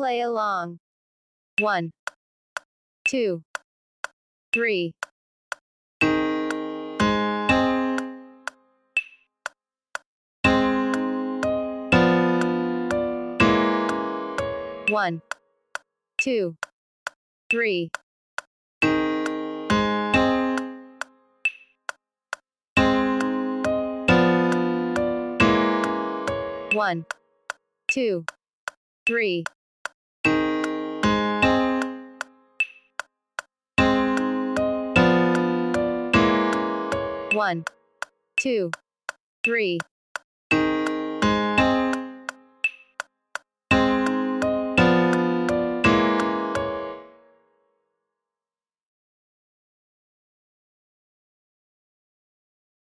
play along. One, two, three. One, two, three. One, two, three. One, two, three.